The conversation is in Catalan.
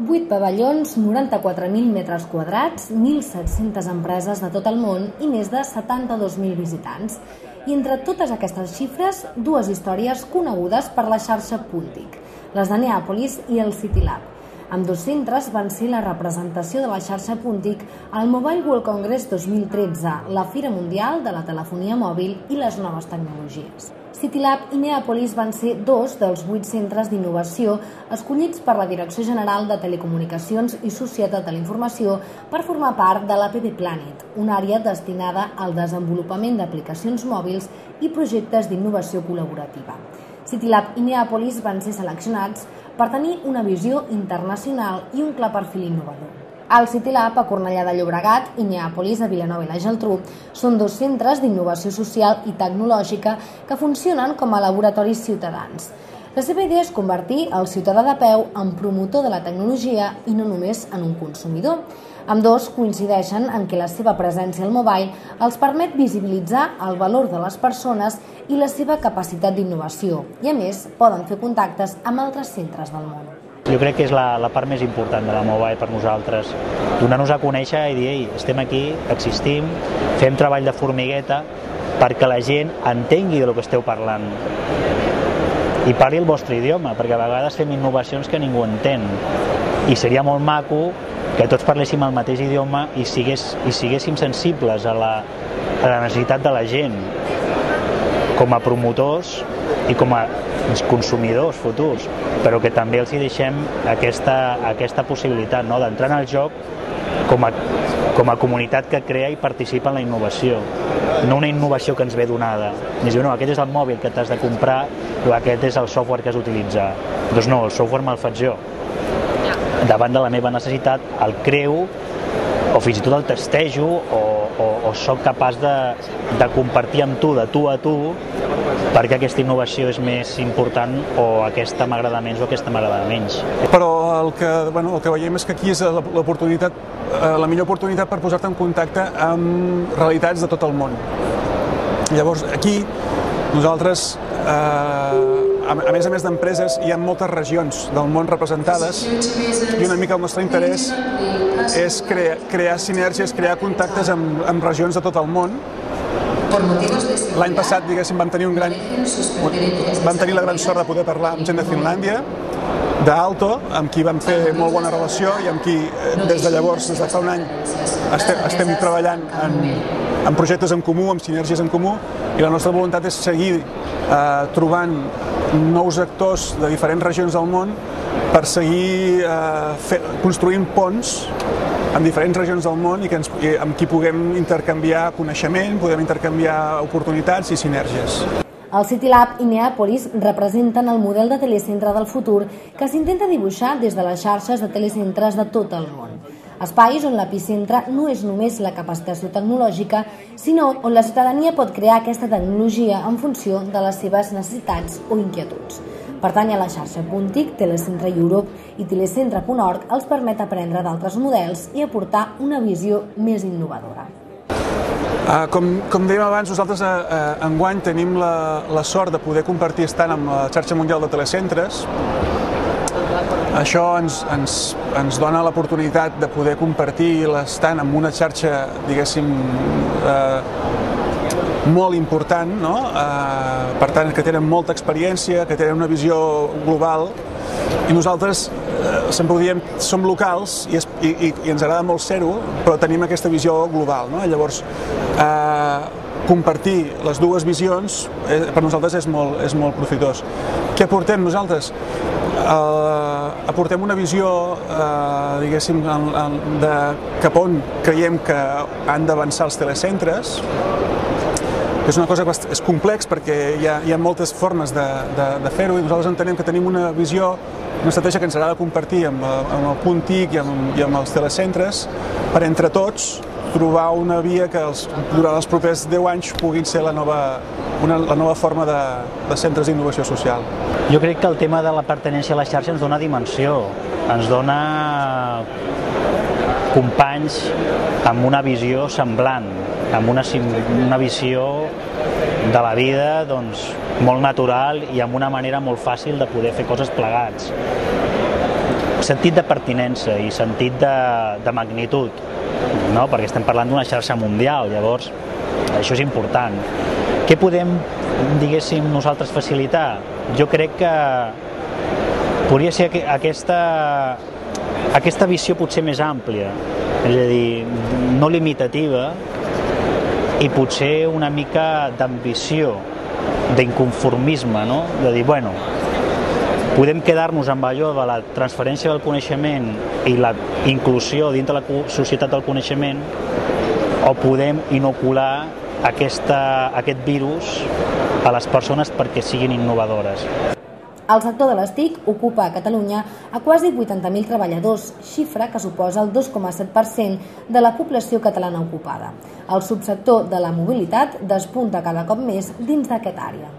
Vuit pavellons, 94.000 metres quadrats, 1.700 empreses de tot el món i més de 72.000 visitants. I entre totes aquestes xifres, dues històries conegudes per la xarxa Puntic, les de Neàpolis i el City Lab. Amb dos centres van ser la representació de la xarxa Puntic al Mobile World Congress 2013, la Fira Mundial de la Telefonia Mòbil i les noves tecnologies. CityLab i Neapolis van ser dos dels vuit centres d'innovació escollits per la Direcció General de Telecomunicacions i Societat de la Informació per formar part de l'APB Planet, una àrea destinada al desenvolupament d'aplicacions mòbils i projectes d'innovació col·laborativa. CityLab i Neapolis van ser seleccionats per tenir una visió internacional i un clar perfil innovador. El CityLab a Cornellà de Llobregat i Neàpolis a Vilanova i la Geltrú són dos centres d'innovació social i tecnològica que funcionen com a laboratoris ciutadans. La seva idea és convertir el ciutadà de peu en promotor de la tecnologia i no només en un consumidor. Amb dos coincideixen en què la seva presència al mobile els permet visibilitzar el valor de les persones i la seva capacitat d'innovació i, a més, poden fer contactes amb altres centres del món. Jo crec que és la, la part més important de la mobile per nosaltres. Donar-nos a conèixer i dir, ei, estem aquí, existim, fem treball de formigueta perquè la gent entengui de lo que esteu parlant i parli el vostre idioma, perquè a vegades fem innovacions que ningú entén. I seria molt maco que tots parléssim el mateix idioma i, sigués, i siguéssim sensibles a la, a la necessitat de la gent com a promotors i com a consumidors futurs, però que també els hi deixem aquesta, aquesta possibilitat no? d'entrar en el joc com a, com a comunitat que crea i participa en la innovació, no una innovació que ens ve donada. Ni dir, no, aquest és el mòbil que t'has de comprar o aquest és el software que has d'utilitzar. Doncs no, el software me'l faig jo. Davant de la meva necessitat el creo o fins i tot el testejo o, o, o sóc capaç de, de compartir amb tu, de tu a tu, perquè aquesta innovació és més important o aquesta m'agrada menys o aquesta m'agrada menys. Però el que, bueno, el que veiem és que aquí és l'oportunitat, eh, la millor oportunitat per posar-te en contacte amb realitats de tot el món. Llavors, aquí nosaltres, eh, a més a més d'empreses, hi ha moltes regions del món representades i una mica el nostre interès és crear, crear sinergies, crear contactes amb, amb regions de tot el món. L'any passat, diguéssim, vam tenir un gran... Vam tenir la gran sort de poder parlar amb gent de Finlàndia, d'Alto, amb qui vam fer molt bona relació i amb qui des de llavors, des de fa un any, estem, estem treballant en, en projectes en comú, amb sinergies en comú, i la nostra voluntat és seguir eh, trobant nous actors de diferents regions del món per seguir eh, fer, construint ponts en diferents regions del món i, que ens, i amb qui puguem intercanviar coneixement, podem intercanviar oportunitats i sinergies. El CityLab i Neapolis representen el model de telecentre del futur que s'intenta dibuixar des de les xarxes de telecentres de tot el món. Espais on l'epicentre no és només la capacitació tecnològica, sinó on la ciutadania pot crear aquesta tecnologia en funció de les seves necessitats o inquietuds. Pertany a la xarxa Puntic, Telecentre Europe i Telecentre.org els permet aprendre d'altres models i aportar una visió més innovadora. Uh, com, com dèiem abans, nosaltres uh, uh, enguany tenim la, la sort de poder compartir estant amb la xarxa mundial de telecentres. Això ens, ens, ens dona l'oportunitat de poder compartir l'estant amb una xarxa, diguéssim, uh, molt important, no? eh, per tant, que tenen molta experiència, que tenen una visió global, i nosaltres eh, sempre ho diem, som locals i, es, i, i, i ens agrada molt ser-ho, però tenim aquesta visió global. No? Llavors, eh, compartir les dues visions eh, per nosaltres és molt, és molt profitós. Què aportem nosaltres? Eh, aportem una visió, eh, diguéssim, en, en, de cap on creiem que han d'avançar els telecentres, és una cosa que és complex perquè hi ha, hi ha moltes formes de, de, de fer-ho i nosaltres entenem que tenim una visió, una estratègia que ens agrada compartir amb, amb el punt TIC i amb, i amb els telecentres per entre tots trobar una via que els, durant els propers 10 anys puguin ser la nova, una, la nova forma de, de centres d'innovació social. Jo crec que el tema de la pertinència a la xarxa ens dona dimensió, ens dona companys amb una visió semblant, amb una, una visió de la vida doncs, molt natural i amb una manera molt fàcil de poder fer coses plegats. Sentit de pertinença i sentit de, de magnitud, no? perquè estem parlant d'una xarxa mundial, llavors això és important. Què podem, diguéssim, nosaltres facilitar? Jo crec que podria ser aquesta, aquesta visió potser més àmplia, és a dir, no limitativa, i potser una mica d'ambició, d'inconformisme, no? de dir, bueno, podem quedar-nos amb allò de la transferència del coneixement i la inclusió dintre la societat del coneixement o podem inocular aquesta, aquest virus a les persones perquè siguin innovadores. El sector de les TIC ocupa a Catalunya a quasi 80.000 treballadors, xifra que suposa el 2,7% de la població catalana ocupada. El subsector de la mobilitat despunta cada cop més dins d'aquest àrea.